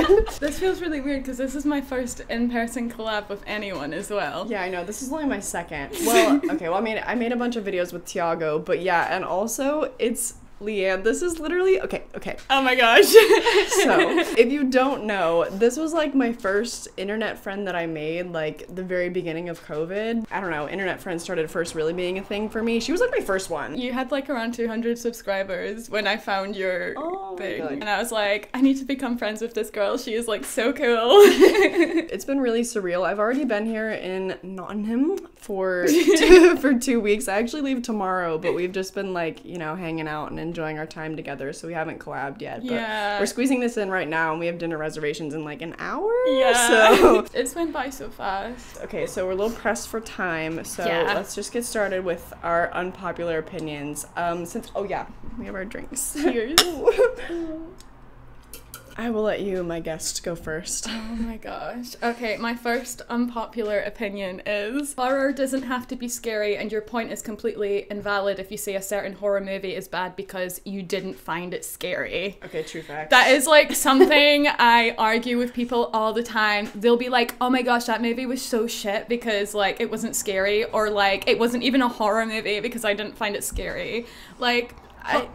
good. This feels really weird because this is my first in-person collab with anyone as well. Yeah, I know. This is only my second. Well, okay. Well, I mean, I made a bunch of videos with Tiago, but yeah, and also it's Lianne. This is literally okay. Okay. Oh my gosh. So, if you don't know, this was like my first internet friend that I made, like the very beginning of COVID. I don't know. Internet friends started first really being a thing for me. She was like my first one. you had like around 200 subscribers when I found your Oh thing. And I was like, I need to become friends with this girl. She is like so cool. It's been really surreal. I've already been here in Nottingham for two, for two weeks. I actually leave tomorrow, but we've just been like you know hanging out and enjoying our time together. So we haven't collabed yet. But Yeah. we're squeezing this in right now, and we have dinner reservations in like an hour. yeah. So it's went by so fast. okay, so we're a little pressed for time. So Yeah. let's just get started with our unpopular opinions. Um, since oh yeah, we have our drinks. Cheers. I will let you, my guest, go first. Oh my gosh. Okay, my first unpopular opinion is horror doesn't have to be scary, and your point is completely invalid if you say a certain horror movie is bad because you didn't find it scary. Okay, true fact. That is like something I argue with people all the time. They'll be like, oh my gosh, that movie was so shit because like it wasn't scary, or like it wasn't even a horror movie because I didn't find it scary. Like, I.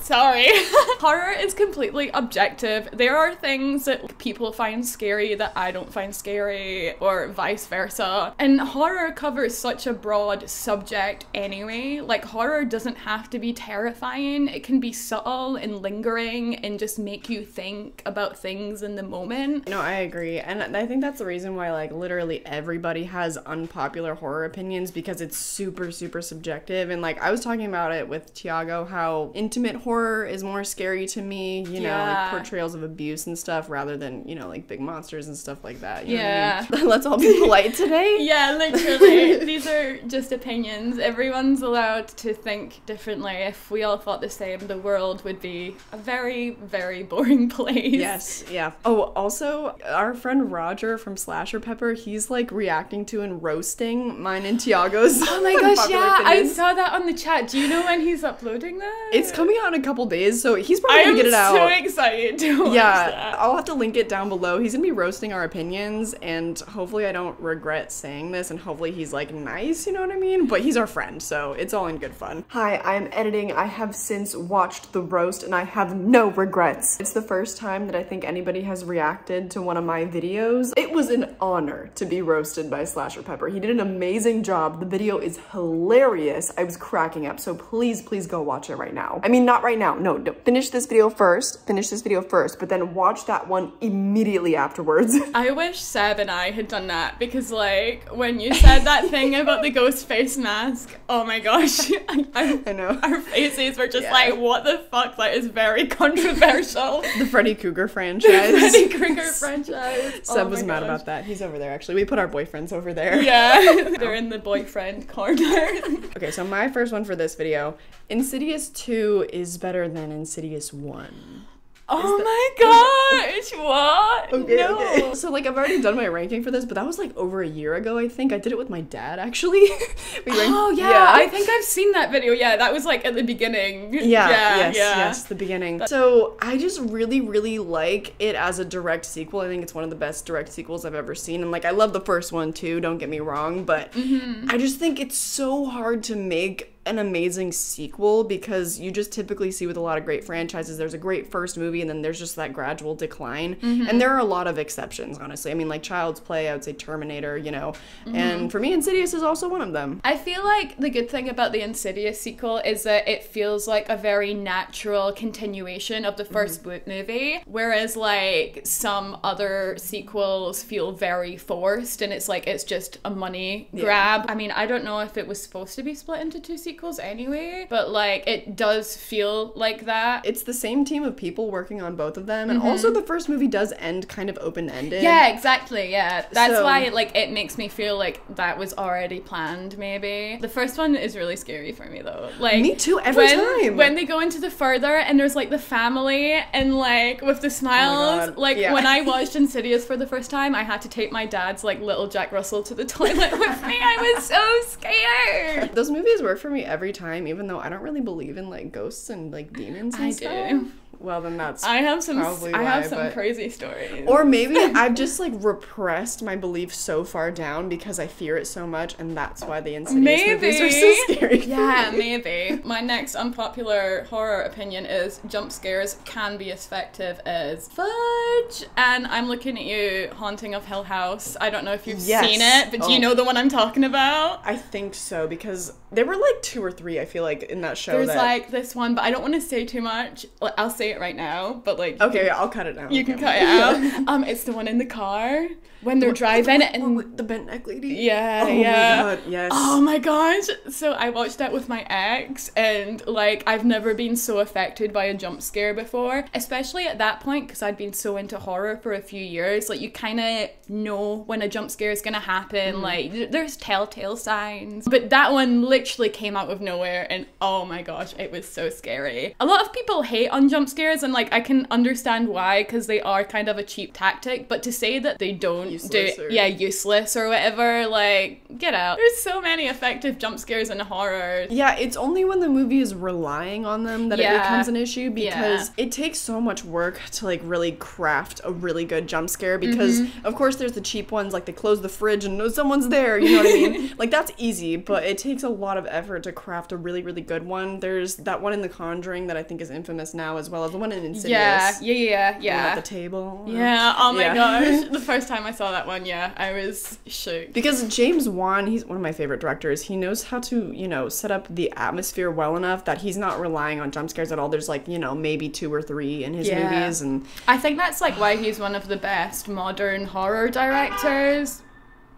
Sorry. Horror is completely objective. There are things that people find scary that I don't find scary, or vice versa. And horror covers such a broad subject anyway. Like, horror doesn't have to be terrifying, it can be subtle and lingering and just make you think about things in the moment. No, I agree. And I think that's the reason why, like, literally everybody has unpopular horror opinions because it's super, super subjective. And, like, I was talking about it with Tiago how intimate horror is more scary to me, you know, Yeah. like portrayals of abuse and stuff rather than, you know, like big monsters and stuff like that. what I Yeah. mean? Let's all be polite today. Yeah, literally. These are just opinions. Everyone's allowed to think differently. If we all thought the same, the world would be a very, very boring place. Yes, yeah. Oh, also, our friend Roger from Slasher Pepper, he's like reacting to and roasting mine and Tiago's. Oh my gosh, yeah, I saw that on the chat. Do you know when he's uploading that? It's coming out in a couple days, so he's probably I gonna get it out. I'm so excited to watch yeah, that. I'll have to link it down below. He's gonna be roasting our opinions, and hopefully, I don't regret saying this, and hopefully, he's like nice, you know what I mean? But he's our friend, so it's all in good fun. Hi, I'm editing. I have since watched the roast, and I have no regrets. It's the first time that I think anybody has reacted to one of my videos. It was an honor to be roasted by Slasher Pepper. He did an amazing job. The video is hilarious. I was cracking up, so please, please go watch it right now. I mean, not right now. No, no. Finish this video first. Finish this video first, but then watch that one immediately afterwards. I wish Seb and I had done that because, like, when you said that thing about the ghost face mask, oh my gosh, I, I, I know. our faces were just Yeah. like, what the fuck? That is very controversial. The Freddy Krueger franchise. Freddy Krueger franchise. Oh Seb Oh was my mad about that. He's over there, actually. We put our boyfriends over there. Yeah, they're in the boyfriend corner. Okay, so my first one for this video Insidious 2 is better than Insidious 1. oh my gosh, what? no. So, like, I've already done my ranking for this, but that was like over a year ago, I think. I did it with my dad, actually. we ranked- Oh yeah, I think I've seen that video. Yeah, that was like at the beginning. Yeah, yeah, yes, yeah. yes, the beginning. So I just really, really like it as a direct sequel. I think it's one of the best direct sequels I've ever seen. And like, I love the first one too, don't get me wrong, but Mm-hmm. I just think it's so hard to make an amazing sequel because you just typically see with a lot of great franchises there's a great first movie and then there's just that gradual decline Mm-hmm. and there are a lot of exceptions honestly i mean like child's play i would say terminator you know Mm-hmm. and for me insidious is also one of them I feel like the good thing about the Insidious sequel is that it feels like a very natural continuation of the 1st Mm-hmm. movie, whereas like some other sequels feel very forced and it's like it's just a money grab. I mean, I don't know if it was supposed to be split into two sequels anyway, but like it does feel like that. it's the same team of people working on both of them and also the first movie does end kind of open-ended Mm-hmm. Yeah, exactly. Yeah, that's So- why like it makes me feel like that was already planned. Maybe the first one is really scary for me though. Like Me too, every when, time. when they go into the further and there's like the family and like with the smiles. Oh like yeah. when I watched Insidious for the first time, I had to take my dad's like little Jack Russell to the toilet with me. I was so scared. Those movies work for me every time, even though I don't really believe in like ghosts and like demons and I stuff. do. Well then that's I have some. Probably I have why, some but- crazy stories. or maybe I've just like repressed my belief so far down because I fear it so much, and that's why the Insidious movies are so Maybe. scary. for Yeah, maybe. My next unpopular horror opinion is jump scares can be as effective as fudge. And I'm looking at you, Haunting of Hill House. I don't know if you've Yes. seen it, but do you Oh. know the one I'm talking about? I think so because there were like two or three. I feel like in that show. There's that, like this one, but I don't want to say too much. I'll say it right now, but like okay, I'll cut it out. you can cut it out. Um, it's the one in the car when they're driving Oh, and the bent neck lady. yeah, Oh yeah. my god, yes. Oh my gosh. So I watched that with my ex and like I've never been so affected by a jump scare before, especially at that point because I'd been so into horror for a few years. Like you kind of know when a jump scare is going to happen, like th- there's telltale signs. But that one literally came out of nowhere and oh my gosh, it was so scary. A lot of people hate on jump scares and like I can understand why because they are kind of a cheap tactic, but to say that they don't Useless do or- yeah, useless or whatever, like get out. There's so many effective jump scares in horror. Yeah, it's only when the movie is relying on them that it becomes an issue because Yeah. it takes so much work to like really craft a really good jump scare because Mm-hmm. of course there's the cheap ones like they close the fridge and know someone's there, you know what I mean? like that's easy, but it takes a lot of effort to craft a really really good one. There's that one in The Conjuring that I think is infamous now as well the one in Insidious. Yeah, yeah, yeah, yeah. At the table. Yeah, oh my Yeah. gosh. The first time I saw that one, yeah, I was shook. Because James Wan, he's one of my favorite directors. He knows how to, you know, set up the atmosphere well enough that he's not relying on jump scares at all. There's like, you know, maybe two or three in his Yeah. movies, and I think that's like why he's one of the best modern horror directors.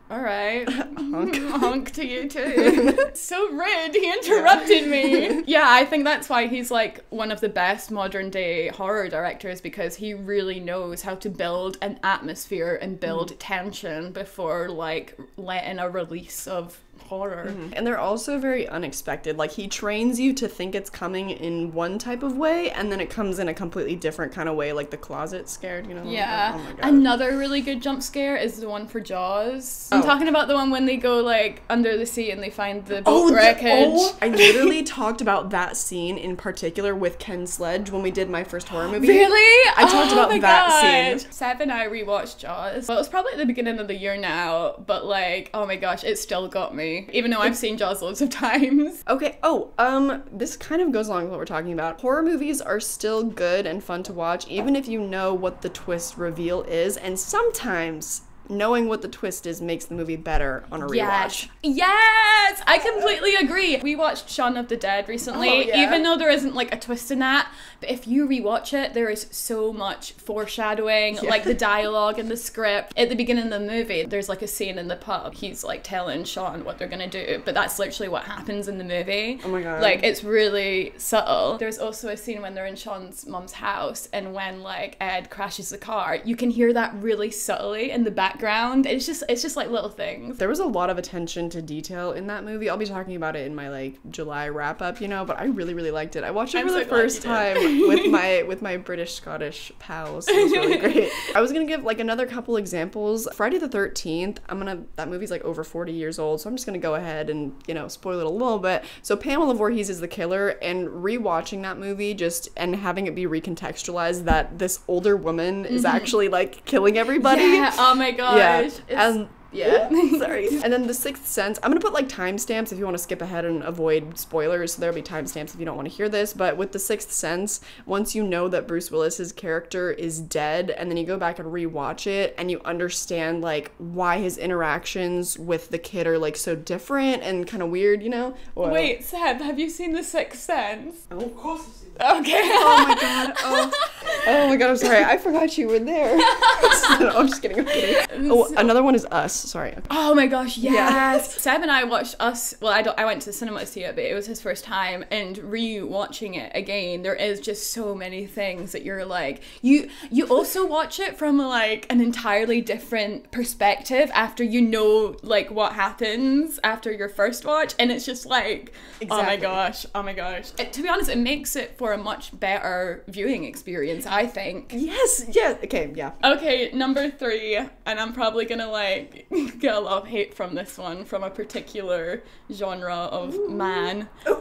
All right. Honk. Honk to you too. so rude. He interrupted me. Yeah, I think that's why he's like one of the best modern day horror directors because he really knows how to build an atmosphere and build mm. tension before like letting a release of horror. Mm-hmm. and they're also very unexpected. Like he trains you to think it's coming in one type of way, and then it comes in a completely different kind of way, like the closet scared. You know? Yeah. Oh my god. Another really good jump scare is the one for Jaws. I'm Oh. talking about the one when they go like under the sea and they find the Oh, the- wreckage. oh, I literally talked about that scene in particular with Ken Sledge when we did my first horror movie. Really? I talked about oh my that God. scene. Seb and I rewatched Jaws. Well, it was probably at the beginning of the year now, but like, oh my gosh, it still got me. Even though I've seen Jaws loads of times. Okay. Oh, um, this kind of goes along with what we're talking about. Horror movies are still good and fun to watch, even if you know what the twist reveal is, and sometimes knowing what the twist is makes the movie better on a rewatch. Yes. Yes, I completely agree. We watched Shaun of the Dead recently, Oh, yeah? even though there isn't like a twist in that. But if you rewatch it, there is so much foreshadowing, Yeah. like the dialogue and the script. At the beginning of the movie, there's like a scene in the pub. He's like telling Shaun what they're gonna do, but that's literally what happens in the movie. Oh my god. Like it's really subtle. There's also a scene when they're in Shaun's mom's house, and when like Ed crashes the car, you can hear that really subtly in the background. It's just it's just like little things. there was a lot of attention to detail in that movie. I'll be talking about it in my like July wrap up, you know, but I really really liked it. I watched it I'm for so the first time with my with my British Scottish pals. It was really great. I was going to give like another couple examples. Friday the 13th, I'm going to that movie's like over 40 years old, so I'm just going to go ahead and, you know, spoil it a little bit. So Pamela Voorhees is the killer and rewatching that movie just and having it be recontextualized that this older woman is actually like killing everybody. Mm-hmm. Yeah. Oh my gosh. Yeah. It's- And yeah. Sorry. And then the sixth sense, I'm gonna put like timestamps if you want to skip ahead and avoid spoilers. So there'll be timestamps if you don't want to hear this. But with the sixth sense, once you know that Bruce Willis's character is dead, and then you go back and rewatch it, and you understand like why his interactions with the kid are like so different and kind of weird, you know? Well- Wait, Seb, have you seen The Sixth Sense? Oh, of course. I've seen Okay. Oh my god. Oh. oh my god. I'm sorry. I forgot you were there. no, I'm just kidding. I'm kidding. Oh, another one is Us. Sorry. Oh my gosh, yes. Seb and I watched us. Well, I don't. I went to the cinema to see it, but it was his first time. And re-watching it again, there is just so many things that you're like. You you also watch it from like an entirely different perspective after you know like what happens after your first watch, and it's just like, oh my gosh, oh my gosh. It- to be honest, it makes it for a much better viewing experience. I think. Yes. Yeah. Okay. Yeah. Okay, number three, and I'm probably gonna like get a lot of hate from this one from a particular genre of man.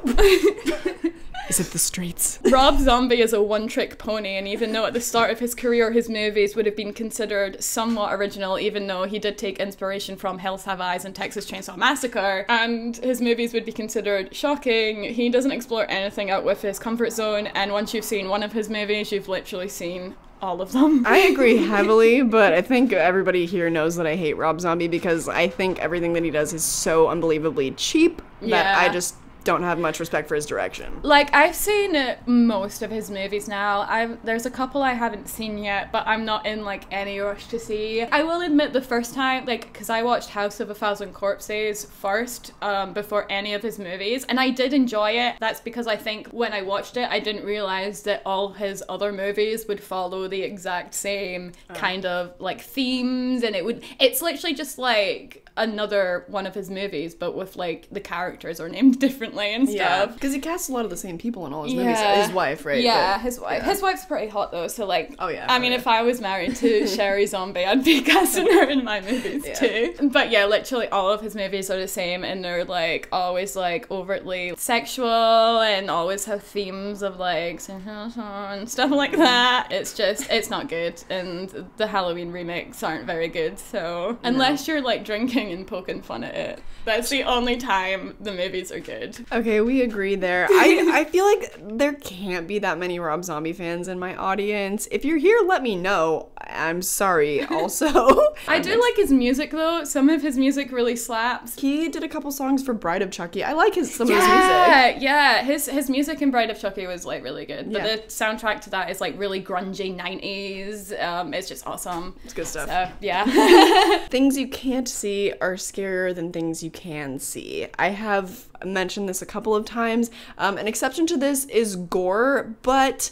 Is it the streets? Rob Zombie is a one trick pony, and even though at the start of his career his movies would have been considered somewhat original, even though he did take inspiration from Hills Have Eyes and Texas Chainsaw Massacre, and his movies would be considered shocking, he doesn't explore anything out with his comfort zone, and once you've seen one of his movies, you've literally seen all of them. I agree heavily, but I think everybody here knows that I hate Rob Zombie because I think everything that he does is so unbelievably cheap that I just don't have much respect for his direction. Like I've seen most of his movies now. I've there's a couple I haven't seen yet, but I'm not in like any rush to see. I will admit the first time, like, because I watched House of a Thousand Corpses first um, before any of his movies, and I did enjoy it. That's because I think when I watched it, I didn't realize that all his other movies would follow the exact same kind of like themes, and it would. It's literally just like another one of his movies, but with like the characters are named differently and stuff. because he casts a lot of the same people in all his movies. His wife, right? Yeah, But- his wife. yeah. His wife's pretty hot though, so like. Oh, yeah, I oh, mean, yeah. if I was married to Sheri Zombie, I'd be casting her in my movies Yeah. too. But yeah, literally all of his movies are the same, and they're like always like overtly sexual, and always have themes of like and stuff like that. It's just it's not good, and the Halloween remakes aren't very good. So unless you're like drinking and poking fun at it, that's the only time the movies are good. Okay, we agree there. I, I feel like there can't be that many Rob Zombie fans in my audience. If you're here, let me know. I'm sorry. Also, I do like his music though. Some of his music really slaps. He did a couple songs for Bride of Chucky. I like his some of his music. Yeah, yeah. His his music in Bride of Chucky was like really good. But Yeah. the soundtrack to that is like really grungy nineties. Um, it's just awesome. It's good stuff. So yeah. Things you can't see are scarier than things you can see. I have mentioned this a couple of times. Um, an exception to this is gore, but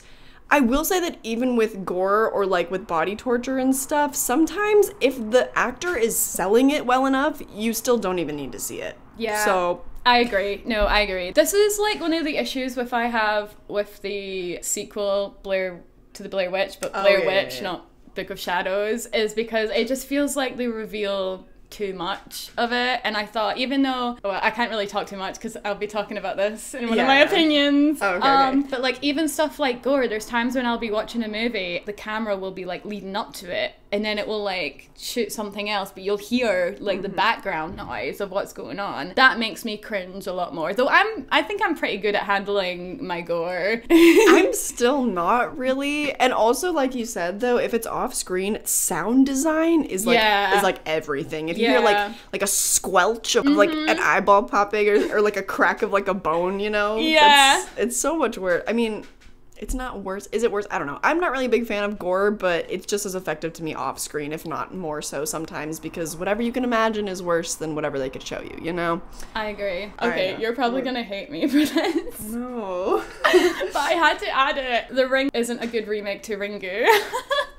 I will say that even with gore or like with body torture and stuff, sometimes if the actor is selling it well enough, you still don't even need to see it. Yeah. So I agree. No, I agree. This is like one of the issues with I have with the sequel Blair to the Blair Witch, but Oh, Blair yeah, yeah, Witch, yeah. not Book of Shadows, is because it just feels like they reveal too much of it and I thought even though well I can't really talk too much because I'll be talking about this in one of my opinions Oh, okay, um, okay. but like even stuff like gore there's times when I'll be watching a movie the camera will be like leading up to it and then it will like shoot something else but you'll hear like the background noise of what's going on that makes me cringe a lot more though I'm I think I'm pretty good at handling my gore I'm still not really. And also, like you said, though, if it's off screen, sound design is like Yeah. is like everything. If you hear Yeah. Mm-hmm. like like a squelch of like an eyeball popping or, or like a crack of like a bone, you know, Yeah. that's- it's so much worse. I mean. It's not worse. Is it worse? I don't know. I'm not really a big fan of gore, but it's just as effective to me off screen, if not more so sometimes, because whatever you can imagine is worse than whatever they could show you, you know? I agree okay know. you're probably gonna hate me for this No. but I had to add it the ring isn't a good remake to Ringu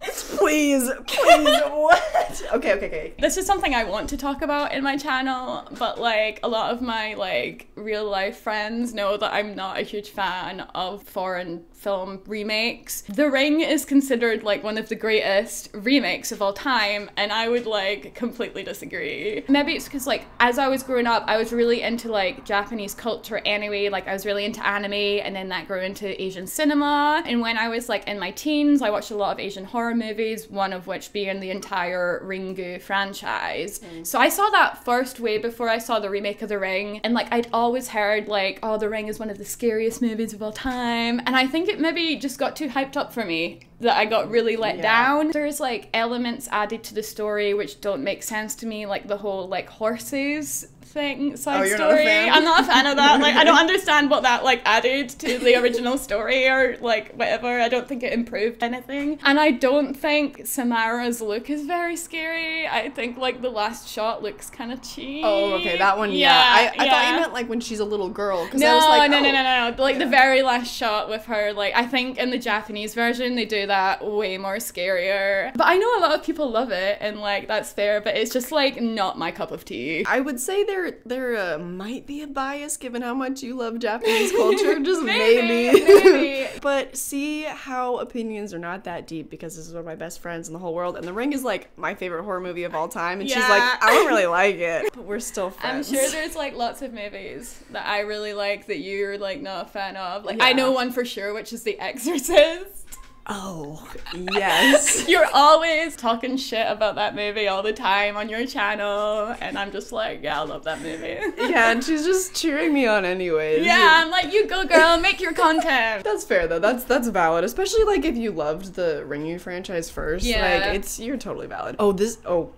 please, please, what? Okay, okay, okay. this is something I want to talk about in my channel, but like a lot of my like real life friends know that I'm not a huge fan of foreign film remakes. The Ring is considered like one of the greatest remakes of all time, and I would like completely disagree. Maybe it's because like as I was growing up, I was really into like Japanese culture anyway. Like I was really into anime, and then that grew into Asian cinema. And when I was like in my teens, I watched a lot of Asian horror movies, one of which being the entire Ringu franchise. Mm. So I saw that first way before I saw the remake of The Ring, and like I'd always heard like, oh, The Ring is one of the scariest movies of all time, and I think it maybe just got too hyped up for me that I got really let Yeah. down. There's like elements added to the story which don't make sense to me, like the whole like horses thing side Oh, you're not story. I'm not a fan of that. Like I don't understand what that like added to the original story or like whatever. I don't think it improved anything. And I don't think Samara's look is very scary. I think like the last shot looks kind of cheap. Oh, okay, that one, yeah. I, I thought yeah. you meant like when she's a little girl. 'cause I No, was like, no, oh. no, no, oh, no, no. Like the very last shot with her, like I think in the Japanese version they do that way more scarier. But I know a lot of people love it and like that's fair, but it's just like not my cup of tea. I would say there there there uh, might be a bias given how much you love Japanese culture, just Maybe, maybe. maybe. but see how opinions are not that deep because this is one of my best friends in the whole world, and The Ring is like my favorite horror movie of all time, and she's like, I don't really like it, but we're still friends. I'm sure there's like lots of movies that I really like that you're like not a fan of. Like I know one for sure, which is The Exorcist. Oh yes. You're always talking shit about that movie all the time on your channel, and I'm just like, yeah, I love that movie. yeah, and she's just cheering me on anyways. Yeah, I'm like, you go, girl, make your content. That's fair though. That's that's valid, especially like if you loved the Ringu franchise first. Yeah. Like it's you're totally valid. Oh, this oh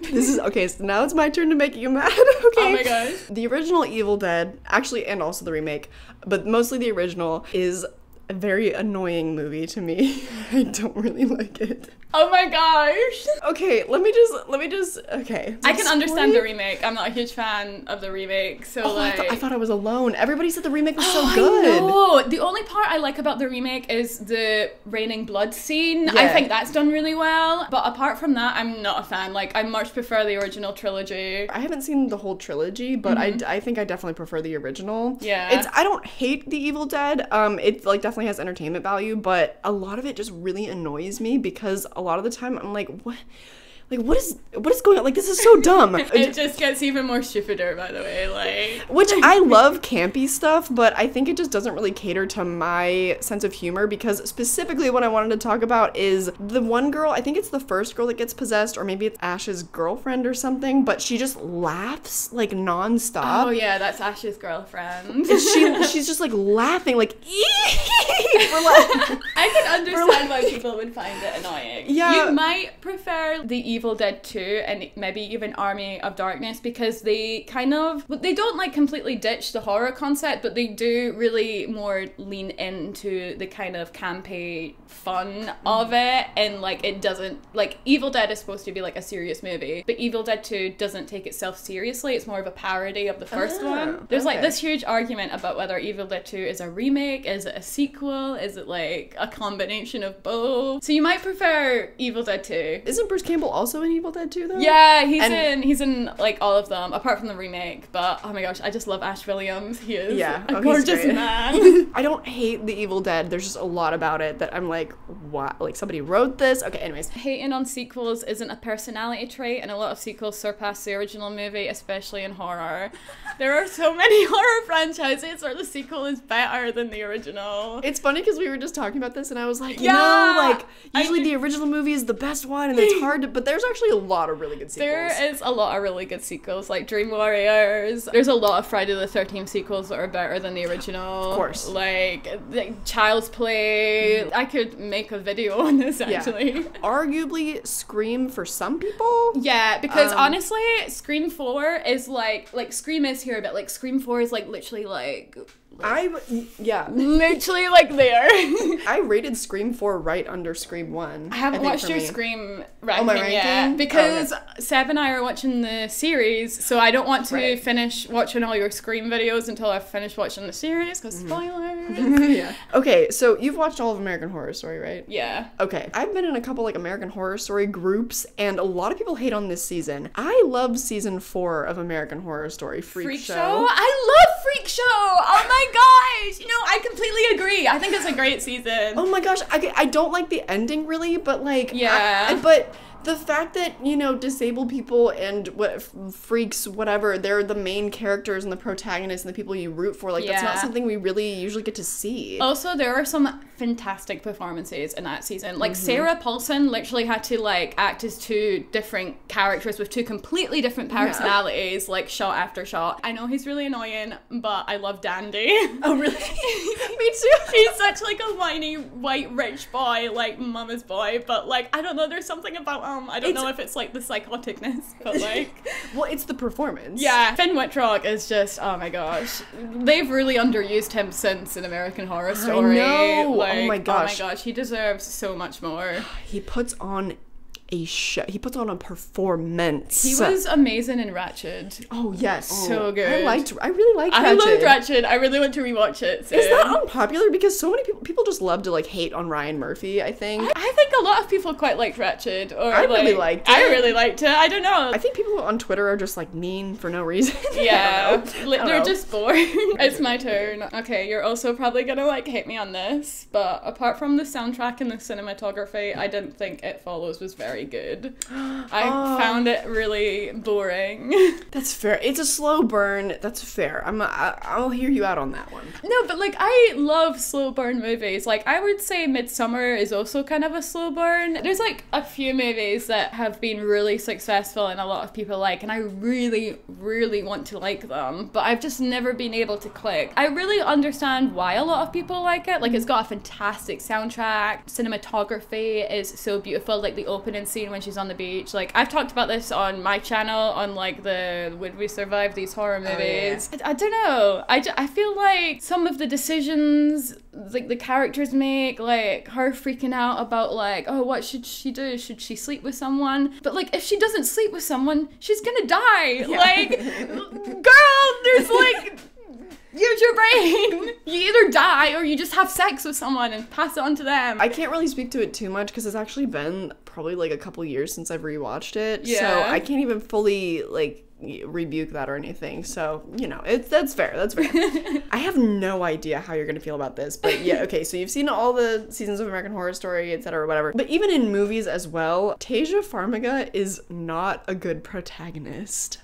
this is okay, so now it's my turn to make you mad. okay. Oh my gosh. The original Evil Dead, actually and also the remake, but mostly the original is a very annoying movie to me. I don't really like it. Oh my gosh. Okay, let me just let me just okay. I can understand the remake. I'm not a huge fan of the remake, so Oh, I, like. thought, I thought I was alone. Everybody said the remake was so I good. know. The only part I like about the remake is the raining blood scene. Yeah. I think that's done really well. But apart from that, I'm not a fan. Like, I much prefer the original trilogy. I haven't seen the whole trilogy, but I, I think I definitely prefer the original. Mm-hmm. Yeah. It's I don't hate The Evil Dead. Um it like definitely has entertainment value, but a lot of it just really annoys me because a lot of the time I'm like, what like what is what is going on? Like this is so dumb. It just gets even more stupider, by the way. Like, Which I love campy stuff, but I think it just doesn't really cater to my sense of humor because specifically what I wanted to talk about is the one girl, I think it's the first girl that gets possessed, or maybe it's Ash's girlfriend or something, but she just laughs like nonstop. oh yeah, that's Ash's girlfriend. She she's just like laughing like like I can understand why people would find it annoying. Yeah. You might prefer The Evil Dead 2 and maybe even Army of Darkness because they kind of they don't like completely ditch the horror concept, but they do really more lean into the kind of campy fun of mm. it and like it doesn't like Evil Dead is supposed to be like a serious movie, but Evil Dead 2 doesn't take itself seriously. It's more of a parody of the first Oh, one. There's like this huge argument about whether Evil Dead 2 is a remake, is it a sequel, is it like a combination of both? So you might prefer Evil Dead 2. Isn't Bruce Campbell also in Evil Dead 2 though? Yeah, he's And- in he's in like all of them, apart from the remake. But oh my gosh, I just love Ash Williams. He is Yeah. a Oh, gorgeous man. I don't hate The Evil Dead. There's just a lot about it that I'm like, what? Like somebody wrote this? Okay, anyways. Hating on sequels isn't a personality trait, and a lot of sequels surpass the original movie, especially in horror. There are so many horror franchises where the sequel is better than the original. It's funny because we were just talking about this and I was like, you Yeah, know, like usually think- the original movie is the best one and it's hard to, but there's actually a lot of really good sequels. There is a lot of really good sequels, like Dream Warriors. There's a lot of Friday the Thirteenth sequels that are better than the original. Of course. Like, like Child's Play. I could make a video on this Yeah. actually. Arguably Scream for some people. Yeah, because Um, honestly, Scream Four is like like Scream is here, but like Scream Four is like literally like I yeah. literally like there. I rated Scream 4 right under Scream 1. I haven't think, watched your me. Scream ranking, my ranking? yet Oh, because Seb and I are watching the series, so I don't want to Right. finish watching all your Scream videos until I've finished watching the series. Because Mm-hmm. spoilers. yeah. Okay, so you've watched all of American Horror Story, right? yeah. Okay, I've been in a couple like American Horror Story groups, and a lot of people hate on this season. I love season four of American Horror Story, Freak, Freak Show. show? I love Freak Show. Oh my gosh! You know, I completely agree. I think it's a great season. Oh my gosh, I, I don't like the ending really, but like Yeah. I- I- but the fact that you know disabled people and what freaks whatever they're the main characters and the protagonists and the people you root for like that's not something we really usually get to see. Also, there are some fantastic performances in that season. Like Mm-hmm. Sarah Paulson literally had to like act as two different characters with two completely different personalities, like shot after shot. I know he's really annoying, but I love Dandy. Oh really? Me too. He's such like a whiny white rich boy, like mama's boy, but like I don't know. There's something about him. I don't It's- know if it's like the psychoticness, but like. well, it's the performance. Yeah, Finn Wittrock is just oh my gosh. They've really underused him since an American Horror Story. know. Oh, oh my gosh. Oh my gosh, he deserves so much more. he puts on a show. He puts on a performance. He was amazing in Ratched. Oh yes, So oh, I good. liked. I really liked. I loved Ratched. Ratched. I really want to rewatch it. Is soon. that unpopular? Because so many people people just love to like hate on Ryan Murphy. I think. I think a lot of people quite liked Ratched. Or I really like- liked I it. really liked it. I don't know. I think people on Twitter are just like mean for no reason. Yeah, don't know. li- I don't they're know. just bored. it's my turn. Okay, you're also probably gonna like hate me on this, but apart from the soundtrack and the cinematography, I didn't think It Follows was very good. I Oh. found um, it really boring. That's fair. It's a slow burn. That's fair. I'm. I, I'll hear you out on that one. No, but like I love slow burn movies. Like I would say Midsommar is also kind of a slow burn. There's like a few movies that have been really successful and a lot of people like and I really really want to like them, but I've just never been able to click. I really understand why a lot of people like it. Like it's got a fantastic soundtrack, cinematography is so beautiful, like the opening scene when she's on the beach. Like I've talked about this on my channel on like the Would We Survive These Horror oh, yeah. movies. I, I don't know. I, I feel like some of the decisions like the characters make, like her freaking out about like, oh, what should she do? Should she sleep with someone? But like, if she doesn't sleep with someone, she's gonna die. Like, girl, there's like. Use your brain. You either die or you just have sex with someone and pass it on to them. I can't really speak to it too much because it's actually been probably like a couple years since I've rewatched it. So I can't even fully like rebuke that or anything. So you know, it's that's fair. That's fair. I have no idea how you're gonna feel about this, but yeah, okay. So you've seen all the seasons of American Horror Story, etc., or whatever. But even in movies as well, Taissa Farmiga is not a good protagonist.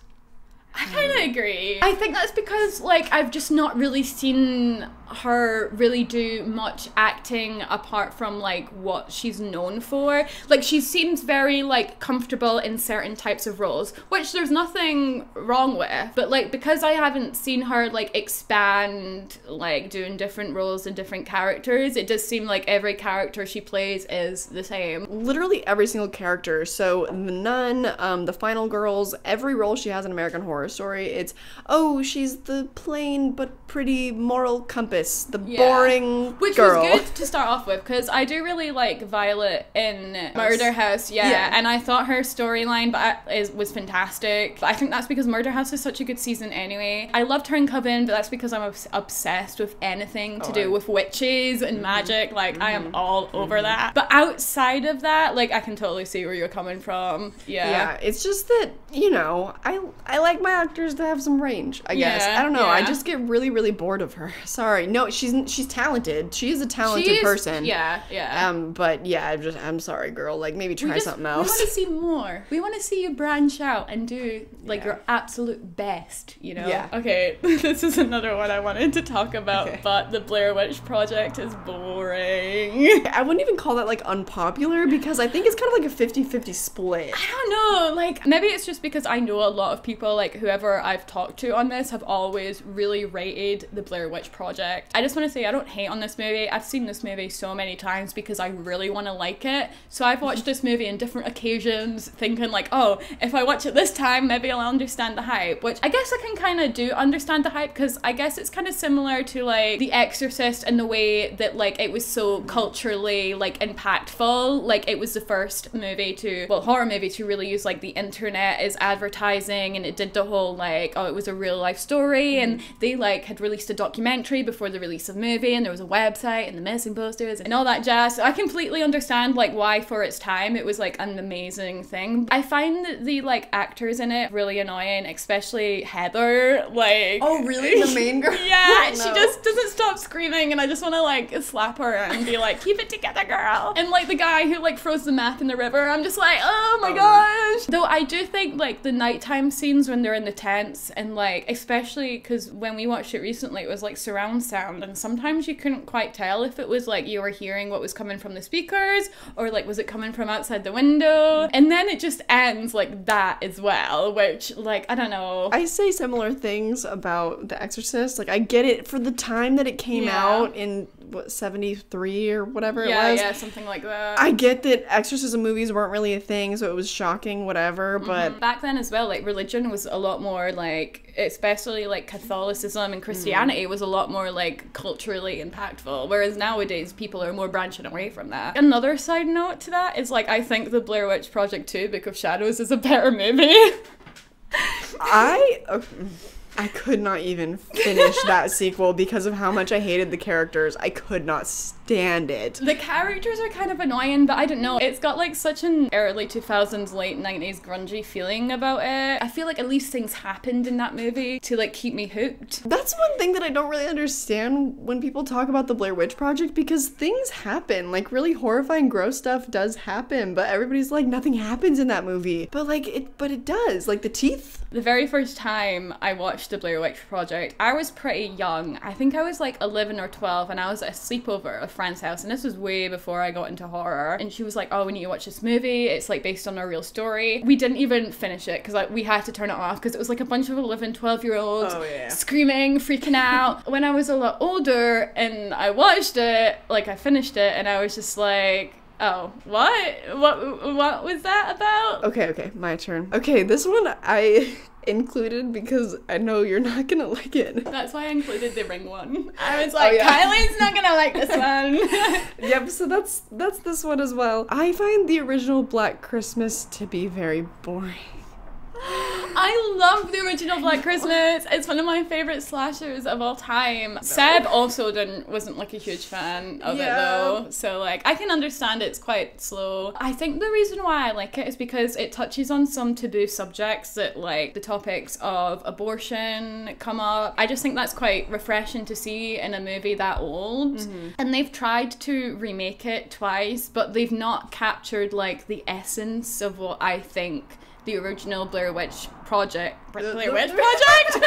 I kind of agree. I think that's because, like, I've just not really seen her really do much acting apart from, like, what she's known for. Like, she seems very, like, comfortable in certain types of roles, which there's nothing wrong with. But, like, because I haven't seen her, like, expand, like, doing different roles and different characters, it does seem like every character she plays is the same. literally every single character. So the nun, um, the final girls, every role she has in American Horror Story, it's oh she's the plain but pretty moral compass, the Yeah. boring Which girl. was good to start off with because I do really like Violet in Murder House, yeah, Yeah. and I thought her storyline but uh, is was fantastic. But I think that's because Murder House is such a good season anyway. I loved her in Coven, but that's because I'm obs- obsessed with anything to Oh, do Mm-hmm. with witches and mm-hmm. magic. Like I am mm-hmm. all over mm-hmm. that. But outside of that, like I can totally see where you're coming from. Yeah. Yeah, it's just that you know I I like my actors to have some range. I guess Yeah, I don't know. I just get really really bored of her. Sorry, no, she's she's talented. She is a talented is- person. Yeah, yeah. Um, but yeah, I'm just I'm sorry, girl. Like maybe try just- something else. We want to see more. We want to see you branch out and do like Yeah. your absolute best, you know? Yeah. Okay, this is another one I wanted to talk about, Okay. but the Blair Witch Project is boring. I wouldn't even call that like unpopular because I think it's kind of like a 50-50 split. I don't know, like maybe it's just because I know a lot of people, like whoever I've talked to on this, have always really rated the Blair Witch Project. I just want to say I don't hate on this movie. I've seen this movie so many times because I really want to like it. So I've watched this movie on different occasions, thinking like, oh, if I watch it this time, maybe I'll understand the hype. Which I guess I can kind of do understand the hype because I guess it's kind of similar to like The Exorcist in the way that like it was so culturally like impactful. Like it was the first movie to well horror movie to really use like the internet as advertising, and it did the whole like oh it was a real life story, mm-hmm. and they like had released a documentary before the release of movie, and there was a website and the missing posters and all that jazz. So I completely understand like why for its time it was like an amazing thing. I find that the like actors in it really annoying, especially Heather. Like Oh, really? The main girl? yeah, No. she just doesn't stop screaming, and I just want to like slap her and be like, "Keep it together, girl." And like the guy who like froze the map in the river, I'm just like, "Oh my Oh. gosh!" Though I do think like the nighttime scenes when they're in the tents, and like especially because when we watched it recently, it was like surround sound, and sometimes you couldn't quite tell if it was like you were hearing what was coming from the speakers or like was it coming from outside the window, and then it just ends like that as well, which like I don't know. I say similar things about The Exorcist. Like I get it for the time that it came Yeah. out in what 73 or whatever yeah, it was. yeah, yeah, something like that. I get that exorcism movies weren't really a thing, so it was shocking, whatever, but back then as well, like religion was a lot more like, especially like Catholicism and Christianity was a lot more like culturally impactful. Whereas nowadays people are more branching away from that. Another side note to that is like I think the Blair Witch Project 2 Book of Shadows is a better movie. I uh, I could not even finish that sequel because of how much I hated the characters. I could not stand it. The characters are kind of annoying, but I don't know. It's got like such an early 2000s, late 90s grungy feeling about it. I feel like at least things happened in that movie to like keep me hooked. That's one thing that I don't really understand when people talk about the Blair Witch Project because things happen. Like really horrifying gross stuff does happen, but everybody's like nothing happens in that movie. But like it but it does. Like the teeth The very first time I watched the Blair Witch Project, I was pretty young. I think I was like 11 or 12, and I was at a sleepover friend's house, and this was way before I got into horror. And she was like, "Oh, we need to watch this movie. It's like based on a real story." We didn't even finish it because like we had to turn it off because it was like a bunch of 11, 12 year olds Oh, yeah. screaming, freaking out. when I was a lot older and I watched it, like I finished it, and I was just like. Oh, what? What what was that about? Okay, okay, my turn. Okay, this one I included because I know you're not gonna like it. That's why I included the ring one. I was oh, like, Oh, yeah. Kylie's not gonna like this one. Yep, so that's that's this one as well. I find the original Black Christmas to be very boring. I love the original Black Christmas. It's one of my favorite slashers of all time. Seb also didn't wasn't like a huge fan of it though. So like I can understand it's quite slow. I think the reason why I like it is because it touches on some taboo subjects that like the topics of abortion come up. I just think that's quite refreshing to see in a movie that old. Mm-hmm. And they've tried to remake it twice, but they've not captured like the essence of what I think the original Blair Witch Project. Blair Witch Project?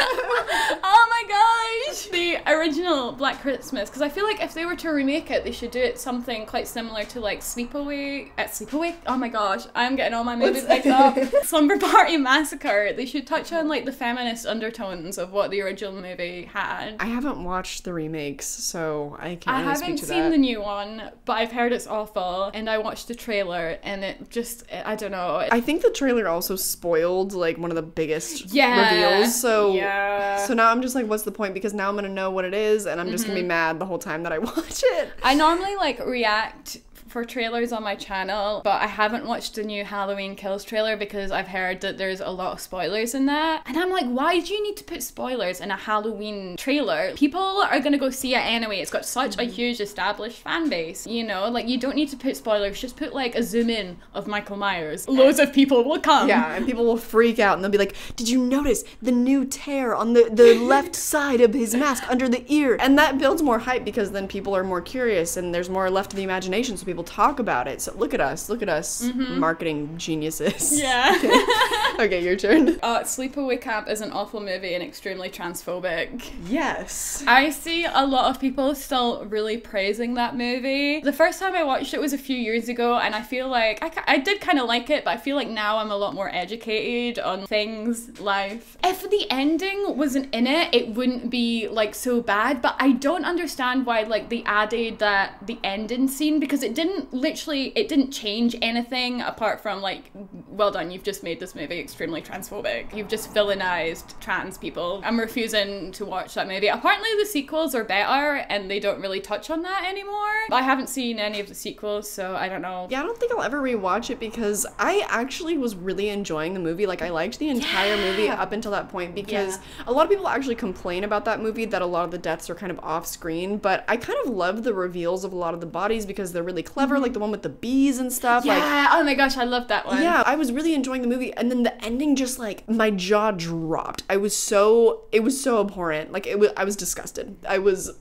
oh my gosh! The original Black Christmas. Because I feel like if they were to remake it, they should do it something quite similar to like Sleepaway. At Sleepaway? Oh my gosh, I'm getting all my movies mixed up. Slumber Party Massacre. They should touch on like the feminist undertones of what the original movie had. I haven't watched the remakes, so I can't I haven't speak to seen that. the new one, but I've heard it's awful, and I watched the trailer, and it just, I don't know. I think the trailer also spoiled like one of the biggest Yeah. reveals. So Yeah. so now I'm just like, what's the point? Because now I'm gonna know what it is, and I'm just Mm-hmm. gonna be mad the whole time that I watch it. I normally like react for trailers on my channel, but I haven't watched the new Halloween Kills trailer because I've heard that there's a lot of spoilers in that. And I'm like, why do you need to put spoilers in a Halloween trailer? People are gonna go see it anyway. It's got such Mm-hmm. a huge established fan base. You know, like you don't need to put spoilers, just put like a zoom in of Michael Myers. Loads of people will come. Yeah, and people will freak out and they'll be like, Did you notice the new tear on the, the left side of his mask under the ear? And that builds more hype because then people are more curious and there's more left to the imagination, so people talk about it. So look at us, look at us, marketing geniuses. Yeah. okay, your turn. uh, Sleepaway Camp is an awful movie and extremely transphobic. Yes. I see a lot of people still really praising that movie. The first time I watched it was a few years ago, and I feel like I, I did kind of like it, but I feel like now I'm a lot more educated on things, life. If the ending wasn't in it, it wouldn't be like so bad, but I don't understand why like they added that the ending scene because it didn't literally it didn't change anything apart from like well done you've just made this movie extremely transphobic you've just villainized trans people i'm refusing to watch that movie apparently the sequels are better and they don't really touch on that anymore i haven't seen any of the sequels so i don't know Yeah, I don't think I'll ever rewatch it because I actually was really enjoying the movie. Like, I liked the entire movie up until that point because Yeah. a lot of people actually complain about that movie that a lot of the deaths are kind of off screen. But I kind of love the reveals of a lot of the bodies because they're really clever, Mm-hmm. like the one with the bees and stuff. Like, yeah oh my gosh i love that one yeah, I was really enjoying the movie, and then the ending just like my jaw dropped. I was so it was so abhorrent. Like it was, I was disgusted. I was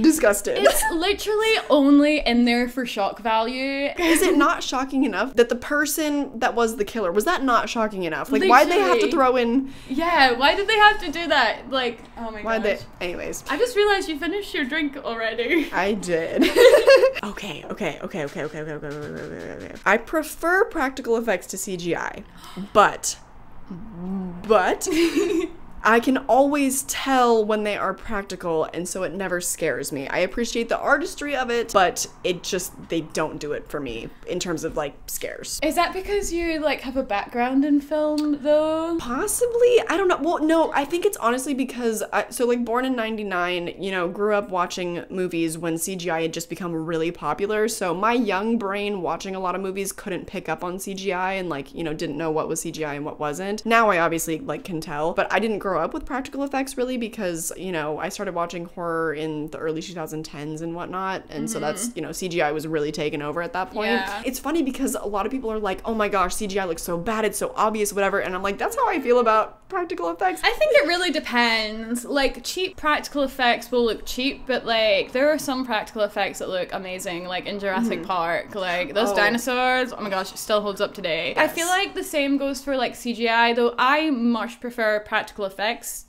disgusted. it's literally only in there for shock value Is it not shocking enough that the person that was the killer was that not shocking enough? Like, why'd they have to throw in? yeah why did they have to do that like oh my Why'd gosh they? Anyways, I just realized you finished your drink already. I did. okay, okay, okay, okay, okay, okay, okay, okay, okay, okay. I prefer practical effects to CGI, but, but I can always tell when they are practical, and so it never scares me. I appreciate the artistry of it, but it just, they don't do it for me in terms of like scares. Is that because you like have a background in film though? Possibly. I don't know. Well, no, I think it's honestly because, I, so like born in 99, you know, grew up watching movies when CGI had just become really popular. So my young brain watching a lot of movies couldn't pick up on CGI and like, you know, didn't know what was CGI and what wasn't. Now I obviously like can tell, but I didn't grow up with practical effects really because, you know, I started watching horror in the early 2010s and whatnot. And so that's, mm-hmm. you know, CGI was really taken over at that point. Yeah. It's funny because a lot of people are like, oh my gosh, CGI looks so bad, it's so obvious, whatever. And I'm like, that's how I feel about practical effects. I think it really depends. Like cheap practical effects will look cheap, but like there are some practical effects that look amazing, like in Jurassic mm-hmm. Park. Like those Oh. dinosaurs, oh my gosh, it still holds up today. I feel like the same goes for like CGI, though I much prefer practical effects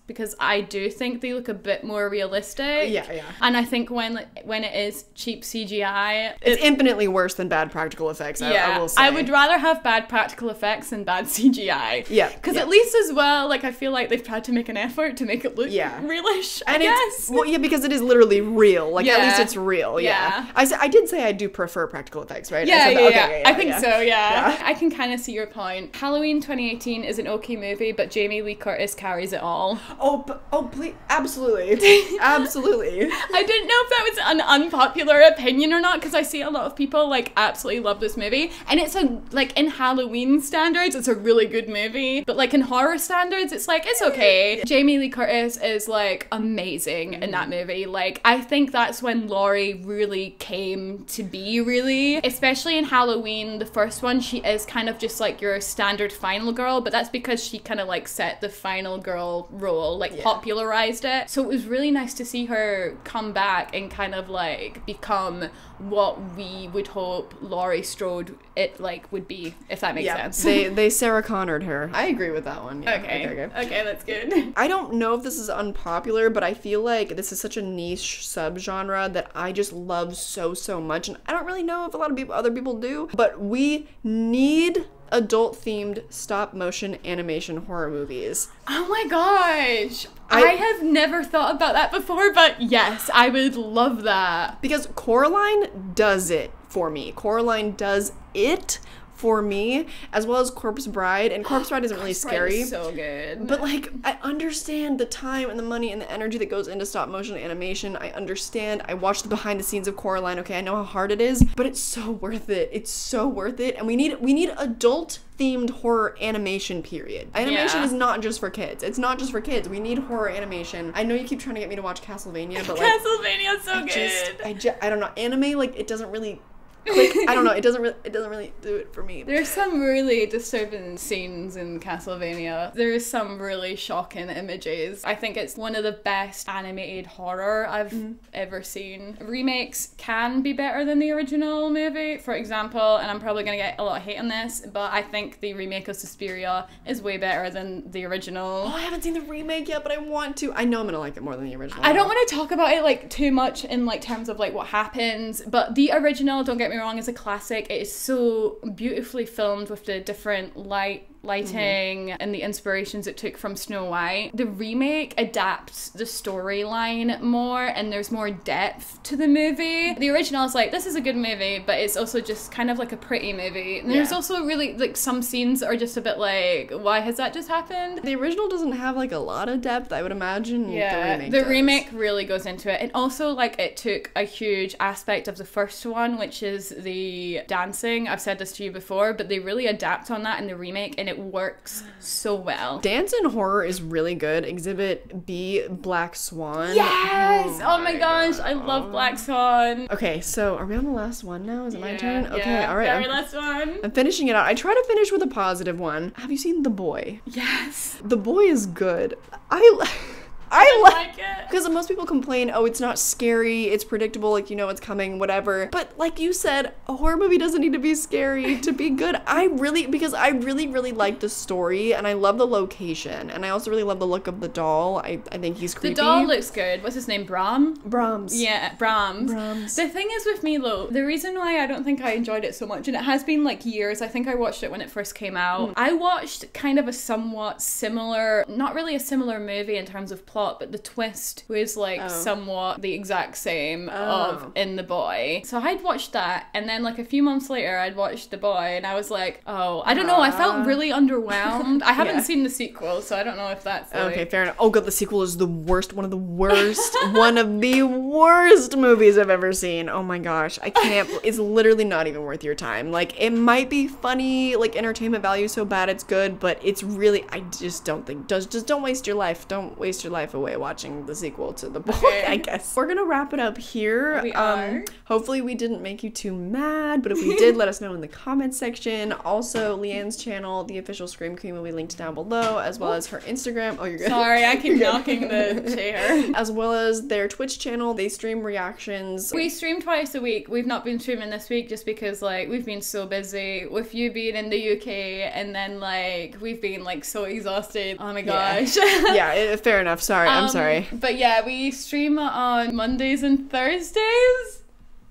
because I do think they look a bit more realistic. Yeah, yeah. And I think when when it is cheap CGI, It's infinitely worse than bad practical effects, I, yeah, I will say. would rather have bad practical effects than bad CGI. Yeah, because yeah. at least as well, like I feel like they've tried to make an effort to make it look Yeah. realish. I and guess. well, yeah, because it is literally real. Like at least it's real. Yeah. Yeah. I I did say I do prefer practical effects, right? I yeah, said yeah, yeah, I think yeah. so. Yeah, Yeah. I can kind of see your point. Halloween 2018 is an okay movie, but Jamie Lee Curtis carries it all. Oh, oh, please, absolutely, absolutely. I didn't know if that was an unpopular opinion or not because I see a lot of people like absolutely love this movie, and it's a like in Halloween standards, it's a really good movie, but like in horror standards, it's like it's okay. Jamie Lee Curtis is like amazing in that movie. Like I think that's when Laurie really came to be, really, especially in Halloween, the first one. She is kind of just like your standard final girl, but that's because she kind of like set the final girl role, like Yeah. popularized it. So it was really nice to see her come back and kind of like become what we would hope Laurie Strode it like would be, if that makes Yeah, sense. they they Sarah Connored her. I agree with that one. Yeah. okay. okay, okay. okay, that's good. I don't know if this is unpopular, but I feel like this is such a niche subgenre that I just love so so much, and I don't really know if a lot of people, other people do. But we need adult themed stop motion animation horror movies. Oh my gosh. I- I, have never thought about that before, but yes, I would love that. because Coraline does it for me. Coraline does it for me, as well as Corpse Bride, and Corpse Bride isn't really scary. So good. But like, I understand the time and the money and the energy that goes into stop motion animation. I understand. I watched the behind the scenes of Coraline. Okay, I know how hard it is, but it's so worth it. It's so worth it. And we need we need adult themed horror animation. Period. Animation Yeah. is not just for kids. It's not just for kids. We need horror animation. I know you keep trying to get me to watch Castlevania, but like, Castlevania's so I good. just I just I don't know. Anime like it doesn't really. I don't know. It doesn't really. It doesn't really do it for me. There's some really disturbing scenes in Castlevania. There's some really shocking images. I think it's one of the best animated horror I've mm-hmm. ever seen. Remakes can be better than the original movie. For example, and I'm probably gonna get a lot of hate on this, but I think the remake of Suspiria is way better than the original. Oh, I haven't seen the remake yet, but I want to. I know I'm gonna like it more than the original. I don't want to talk about it like too much in like terms of like what happens, but the original, don't get me wrong, is a classic. It is so beautifully filmed with the different light lighting mm-hmm. and the inspirations it took from Snow White. The remake adapts the storyline more and there's more depth to the movie. The original is like this is a good movie, but it's also just kind of like a pretty movie. And there's Yeah. also really like some scenes that are just a bit like why has that just happened? The original doesn't have like a lot of depth, I would imagine. Yeah, the remake. the remake really goes into it, and also like it took a huge aspect of the first one, which is the dancing. I've said this to you before, but they really adapt on that in the remake, and it works so well. Dance in horror is really good. Exhibit B, Black Swan. Yes! Oh, oh my gosh, I love Black Swan. Okay, so are we on the last one now? Is it my turn? Okay, yeah, all right. Very I'm, last one. I'm finishing it out. I try to finish with a positive one. Have you seen The Boy? Yes. The Boy is good. I. I like it. because most people complain, oh, it's not scary, it's predictable, like you know what's coming, whatever. But like you said, a horror movie doesn't need to be scary to be good. I really because I really really like the story and I love the location and I also really love the look of the doll. I, I think he's creepy. The doll looks good. What's his name? Bram? Brahms. Yeah, Brahms. Brahms. The thing is with me though, the reason why I don't think I enjoyed it so much, and it has been like years, I think I watched it when it first came out. Hmm. I watched kind of a somewhat similar, not really a similar movie in terms of plot, but the twist was like Oh. somewhat the exact same Oh. of In the Boy. So I'd watched that, and then like a few months later, I'd watched The Boy, and I was like, oh, I don't know, I Ah. felt really underwhelmed. I haven't Yeah. seen the sequel, so I don't know if that's like, Okay, fair enough. Oh god, the sequel is the worst, one of the worst, one of the worst movies I've ever seen. Oh my gosh, I can't. It's literally not even worth your time. Like it might be funny, like entertainment value, so bad it's good, but it's really. I just don't think. Does just don't waste your life. Don't waste your life away watching the sequel to the boy. Okay. I guess we're gonna wrap it up here. We um, are. Hopefully we didn't make you too mad, but if we did, let us know in the comments section. Also, Lianne's channel, the official Scream Queen, will be linked down below, as well as her Instagram. Oh, you're good. Sorry, I keep knocking the chair. As well as their Twitch channel, they stream reactions. We stream twice a week. We've not been streaming this week just because like we've been so busy with you being in the UK and then like we've been like so exhausted. Oh my gosh. yeah, eh, fair enough. Sorry, I'm Um, sorry. But yeah, we stream on Mondays and Thursdays.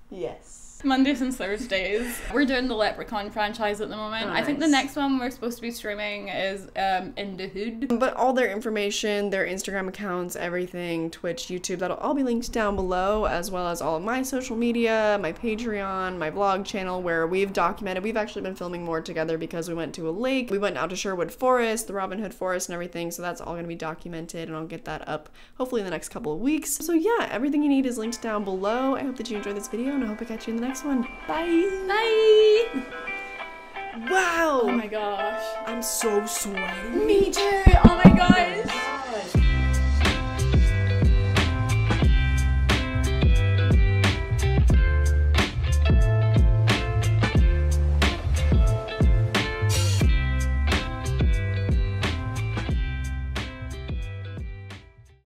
Yes. Mondays and Thursdays. We're doing the Leprechaun franchise at the moment. I think the next one we're supposed to be streaming is um In the Hood. But all their information, their Instagram accounts, everything, Twitch, YouTube, that'll all be linked down below, as well as all of my social media, my Patreon, my vlog channel, where we've documented. We've actually been filming more together because we went to a lake. We went out to Sherwood Forest, the Robin Hood Forest, and everything. So that's all going to be documented, and I'll get that up hopefully in the next couple of weeks. So yeah, everything you need is linked down below. I hope that you enjoyed this video, and I hope I catch you in the next one. Bye. Bye. Wow. Oh my gosh. I'm so sweaty. Me too. Oh my gosh.